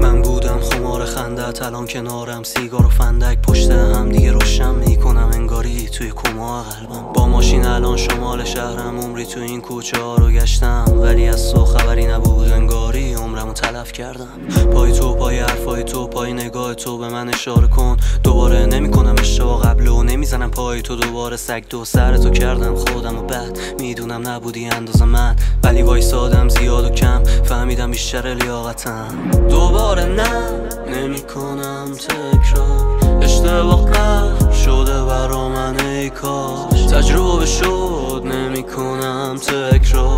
من بودم خمار خندت الان کنارم سیگار و فندک. پشت هم دیگه روشن می‌کنم انگاری توی کما قلبم. با ماشین الان شمال شهرم عمری تو این کوچه ها رو گشتم. تلف کردم. پای تو پای حرفای تو پای نگاه تو به من اشاره کن. دوباره نمی‌کنم اشتباه قبل و نمی‌زنم پای تو. دوباره سگ تو سر تو کردم. خودم و بد می‌دونم نبودی انداز من. ولی وایسادم زیاد و کم. فهمیدم بیشتر لیاقتم. دوباره نه نمی‌کنم تکرار. اشتباه شده برا من ای کاش. تجربه شد نمی‌کنم تکرار.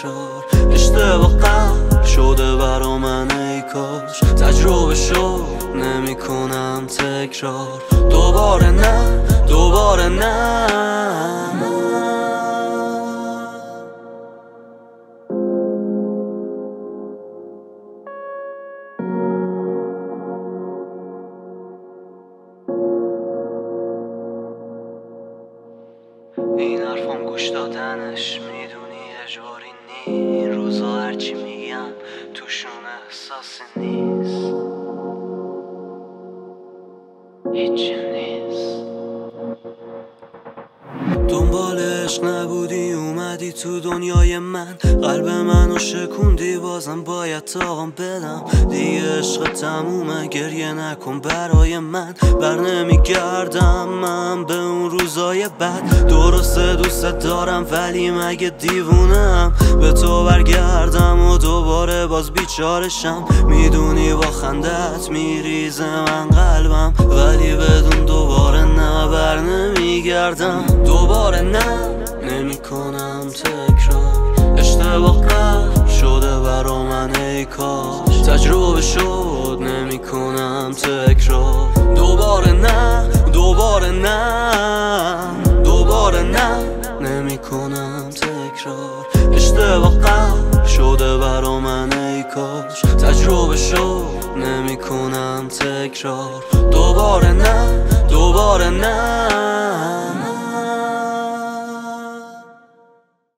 تکرار اشتباه قبل شده برا من ای کاش تجربه شد نمی‌کنم تکرار. دوباره نه دوباره نه. این حرفام گوش دادنش می‌دونی اجباری نی این روزا هرچی میگم توشون احساسی نیست. هیچی نیست. دنبالش نبودی اومدی تو دنیای من. قلب منو شکوندی بازم باید تاقم بدم. دیگه عشق تمومه گریه نکن برای من. بر نمیگردم من به اون روزای بد درسته دوست دارم ولی مگه دیوونم؟ به تو برگردم و دوباره باز بیچارشم. می‌دونی با خندت میریزه من قلبم ولی بدون دوباره نه بر نمیگردم. دوباره نه نمی‌کنم تکرار. اشتباه قبل شده برا من ای کاش. تجربه شد نمی‌کنم تکرار. دوباره نه. نمی‌کنم تکرار. اشتباه قبل شده برا من ای کاش. تجربه شد نمی‌کنم تکرار. دوباره نه دوباره